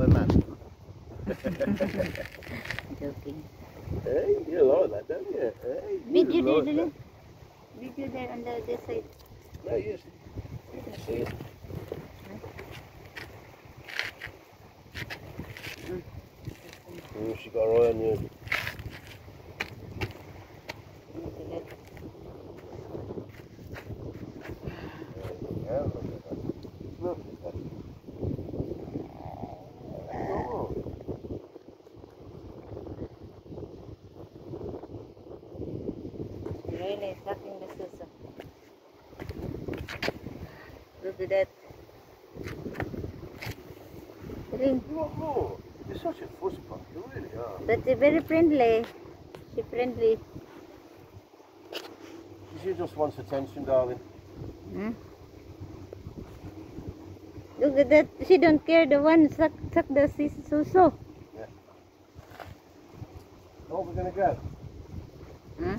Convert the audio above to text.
banana. Joking. Hey, you're lost, I tell you. Hey, you Did you lost. Did you, did you there on this side? Yeah, yes. See it. Huh? Mm, she got right. Really the suso. Look at that. Ring. What more? You're such a fussbot, you really are. But they're very friendly. She friendly. She just wants attention, darling. Hmm? Look at that. She don't care. The one suck suck the sis- suso. Oh, we're gonna go. Hmm?